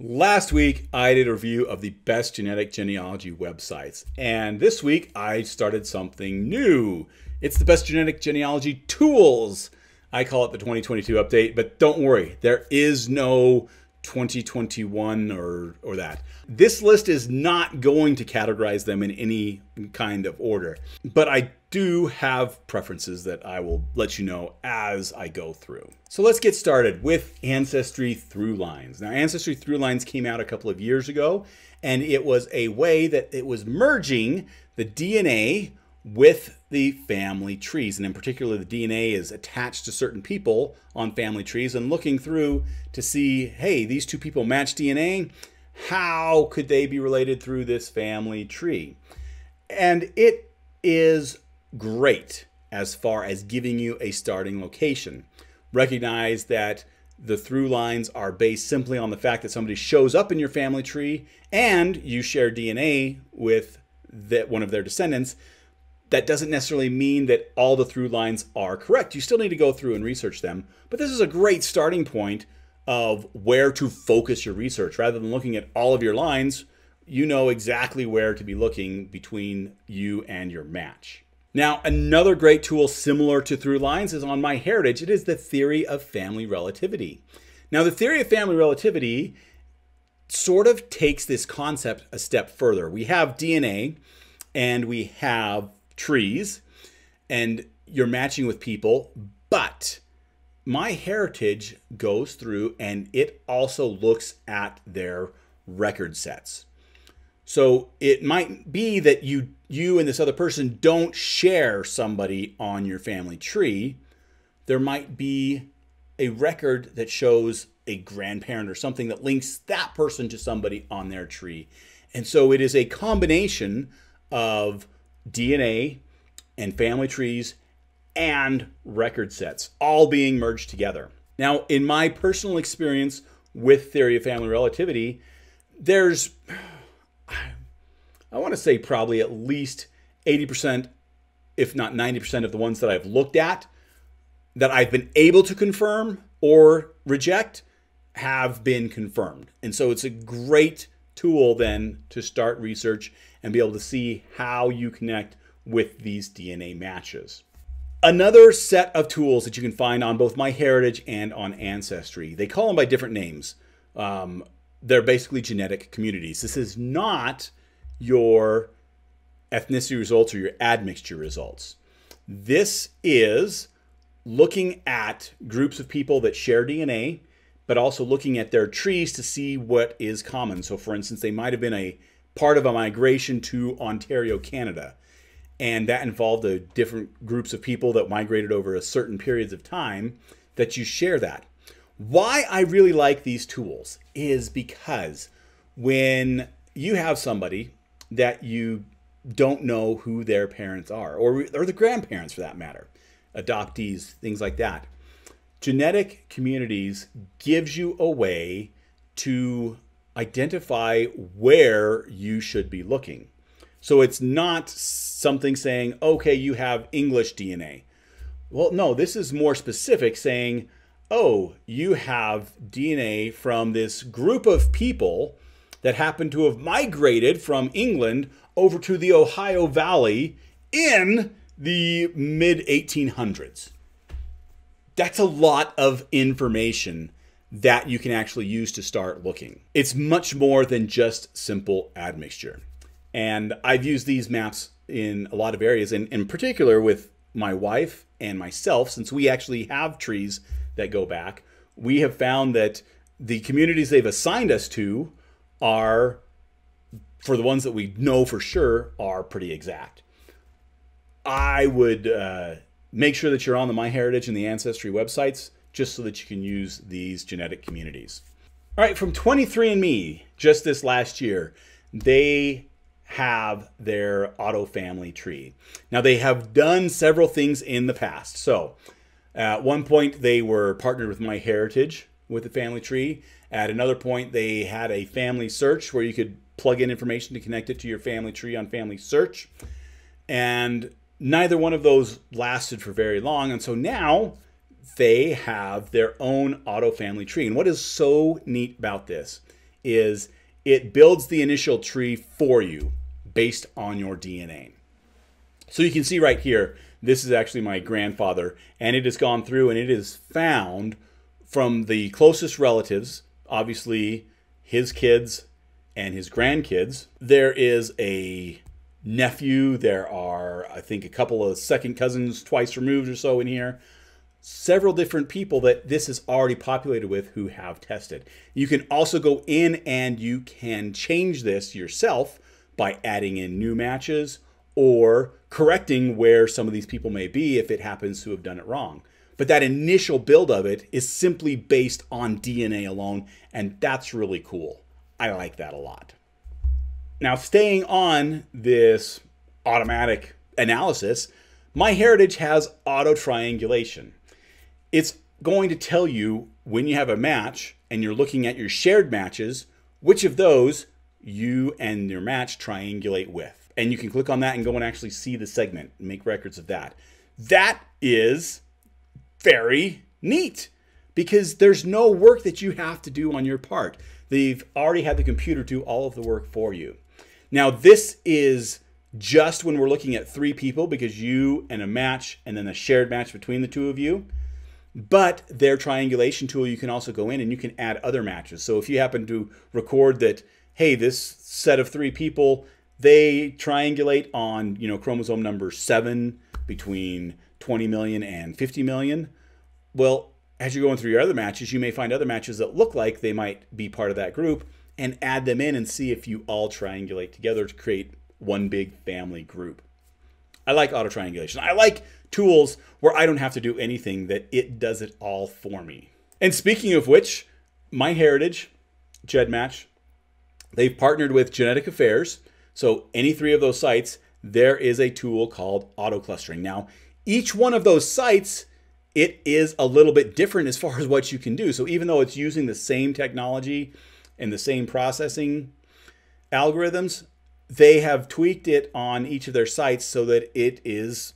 Last week, I did a review of the best genetic genealogy websites. And this week, I started something new. It's the best genetic genealogy tools. I call it the 2022 update, but don't worry, there is no 2021 or, or that. This list is not going to categorize them in any kind of order, but I do have preferences that I will let you know as I go through. So let's get started with Ancestry ThruLines. Now, Ancestry ThruLines came out a couple of years ago, and it was a way that it was merging the DNA with the family trees. And in particular, the DNA is attached to certain people on family trees and looking through to see, hey, these two people match DNA. How could they be related through this family tree? And it is great as far as giving you a starting location. Recognize that the through lines are based simply on the fact that somebody shows up in your family tree and you share DNA with that one of their descendants that doesn't necessarily mean that all the through lines are correct. You still need to go through and research them. But this is a great starting point of where to focus your research. Rather than looking at all of your lines, you know exactly where to be looking between you and your match. Now, another great tool similar to ThruLines is on MyHeritage. It is the theory of family relativity. Now, the theory of family relativity sort of takes this concept a step further. We have DNA and we have trees and you're matching with people, but MyHeritage goes through and it also looks at their record sets. So it might be that you you and this other person don't share somebody on your family tree. There might be a record that shows a grandparent or something that links that person to somebody on their tree. And so it is a combination of DNA and family trees and record sets all being merged together. Now, in my personal experience with theory of family relativity, there's, I want to say probably at least 80%, if not 90% of the ones that I've looked at that I've been able to confirm or reject have been confirmed. And so it's a great tool then to start research and be able to see how you connect with these DNA matches. Another set of tools that you can find on both MyHeritage and on Ancestry. They call them by different names. Um, they're basically genetic communities. This is not your ethnicity results or your admixture results. This is looking at groups of people that share DNA, but also looking at their trees to see what is common. So, for instance, they might have been a part of a migration to Ontario, Canada and that involved a different groups of people that migrated over a certain periods of time that you share that why i really like these tools is because when you have somebody that you don't know who their parents are or, or the grandparents for that matter adoptees things like that genetic communities gives you a way to identify where you should be looking so it's not something saying, okay, you have English DNA. Well, no, this is more specific saying, oh, you have DNA from this group of people that happened to have migrated from England over to the Ohio Valley in the mid 1800s. That's a lot of information that you can actually use to start looking. It's much more than just simple admixture. And I've used these maps in a lot of areas, and in particular with my wife and myself, since we actually have trees that go back, we have found that the communities they've assigned us to are, for the ones that we know for sure, are pretty exact. I would uh, make sure that you're on the MyHeritage and the Ancestry websites just so that you can use these genetic communities. All right, from 23andMe, just this last year, they have their auto family tree. Now, they have done several things in the past. So, at one point, they were partnered with MyHeritage with the family tree. At another point, they had a family search where you could plug in information to connect it to your family tree on Family Search. And neither one of those lasted for very long. And so now they have their own auto family tree. And what is so neat about this is it builds the initial tree for you based on your DNA. So you can see right here, this is actually my grandfather, and it has gone through and it is found from the closest relatives, obviously his kids and his grandkids. There is a nephew, there are, I think, a couple of second cousins twice removed or so in here. Several different people that this is already populated with who have tested. You can also go in and you can change this yourself by adding in new matches or correcting where some of these people may be if it happens to have done it wrong. But that initial build of it is simply based on DNA alone, and that's really cool. I like that a lot. Now, staying on this automatic analysis, MyHeritage has auto triangulation. It's going to tell you when you have a match and you're looking at your shared matches, which of those you and your match triangulate with and you can click on that and go and actually see the segment and make records of that. That is very neat because there's no work that you have to do on your part. They've already had the computer do all of the work for you. Now, this is just when we're looking at three people because you and a match and then a shared match between the two of you. But their triangulation tool, you can also go in and you can add other matches. So if you happen to record that, hey, this set of three people they triangulate on, you know, chromosome number seven between 20 million and 50 million. Well, as you're going through your other matches, you may find other matches that look like they might be part of that group and add them in and see if you all triangulate together to create one big family group. I like auto triangulation. I like tools where I don't have to do anything, that it does it all for me. And speaking of which, my MyHeritage, GEDmatch, they've partnered with Genetic Affairs so any three of those sites, there is a tool called auto clustering. Now, each one of those sites, it is a little bit different as far as what you can do. So even though it's using the same technology and the same processing algorithms, they have tweaked it on each of their sites so that it is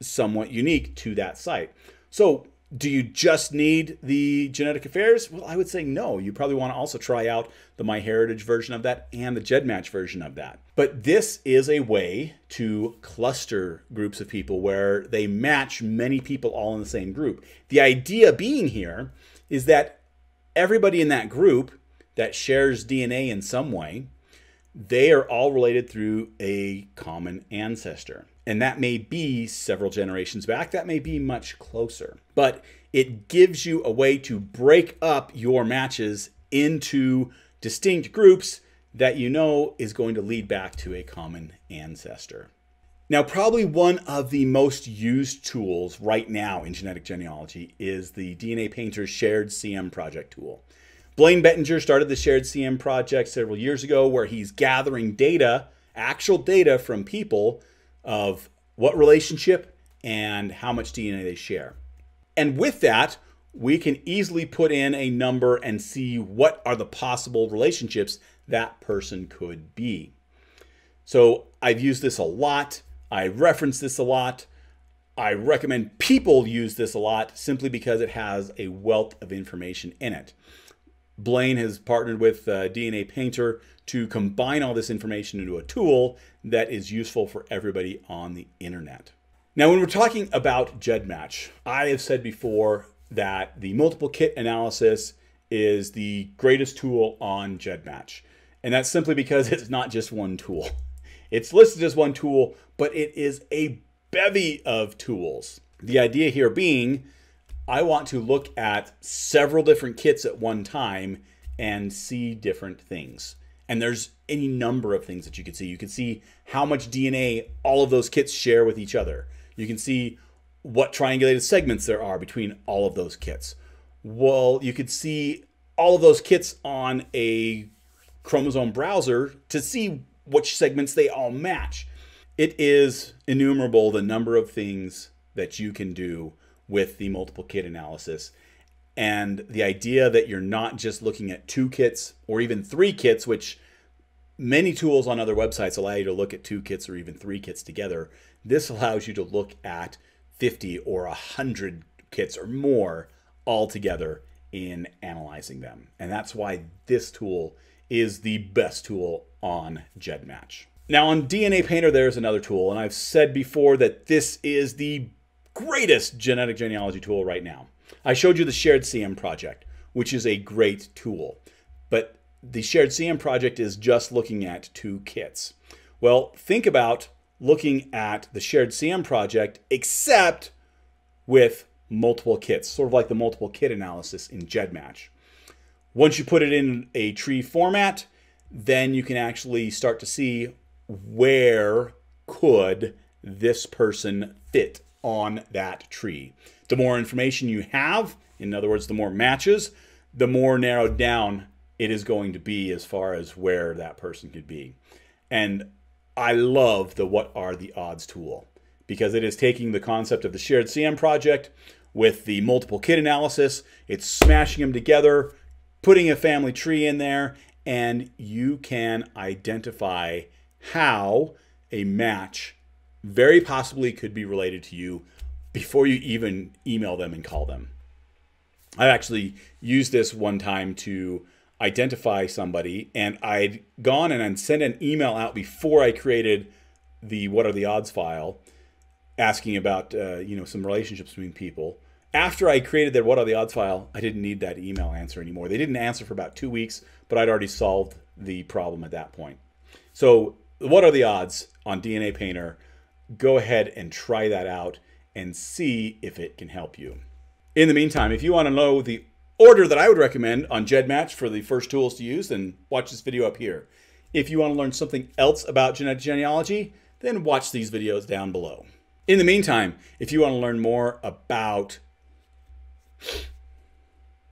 somewhat unique to that site. So do you just need the genetic affairs? Well, I would say no. You probably want to also try out the MyHeritage version of that and the GEDmatch version of that. But this is a way to cluster groups of people where they match many people all in the same group. The idea being here is that everybody in that group that shares DNA in some way, they are all related through a common ancestor. And that may be several generations back, that may be much closer. But it gives you a way to break up your matches into distinct groups that you know is going to lead back to a common ancestor. Now, probably one of the most used tools right now in genetic genealogy is the DNA Painter Shared CM project tool. Blaine Bettinger started the Shared CM project several years ago where he's gathering data, actual data from people of what relationship and how much DNA they share. And with that, we can easily put in a number and see what are the possible relationships that person could be. So I've used this a lot. I reference this a lot. I recommend people use this a lot simply because it has a wealth of information in it. Blaine has partnered with uh, DNA Painter to combine all this information into a tool that is useful for everybody on the internet. Now, when we're talking about GEDmatch, I have said before that the multiple kit analysis is the greatest tool on GEDmatch. And that's simply because it's not just one tool. It's listed as one tool, but it is a bevy of tools. The idea here being I want to look at several different kits at one time and see different things. And there's any number of things that you can see. You can see how much DNA all of those kits share with each other. You can see what triangulated segments there are between all of those kits. Well, you could see all of those kits on a chromosome browser to see which segments they all match. It is innumerable the number of things that you can do with the multiple kit analysis. And the idea that you're not just looking at two kits or even three kits, which many tools on other websites allow you to look at two kits or even three kits together. This allows you to look at 50 or 100 kits or more all together in analyzing them. And that's why this tool is the best tool on GEDmatch. Now on DNA Painter, there's another tool, and I've said before that this is the greatest genetic genealogy tool right now. I showed you the Shared CM project, which is a great tool, but the Shared CM project is just looking at two kits. Well, think about looking at the Shared CM project, except with multiple kits, sort of like the multiple kit analysis in GEDmatch. Once you put it in a tree format, then you can actually start to see where could this person fit on that tree. The more information you have, in other words, the more matches, the more narrowed down it is going to be as far as where that person could be. And I love the what are the odds tool because it is taking the concept of the shared CM project with the multiple kit analysis, it's smashing them together, putting a family tree in there, and you can identify how a match very possibly could be related to you before you even email them and call them. I actually used this one time to identify somebody, and I'd gone and I'd sent an email out before I created the what are the odds file, asking about uh, you know some relationships between people. After I created that what are the odds file, I didn't need that email answer anymore. They didn't answer for about two weeks, but I'd already solved the problem at that point. So what are the odds on DNA Painter? Go ahead and try that out and see if it can help you. In the meantime, if you want to know the order that I would recommend on GEDmatch for the first tools to use, then watch this video up here. If you want to learn something else about genetic genealogy, then watch these videos down below. In the meantime, if you want to learn more about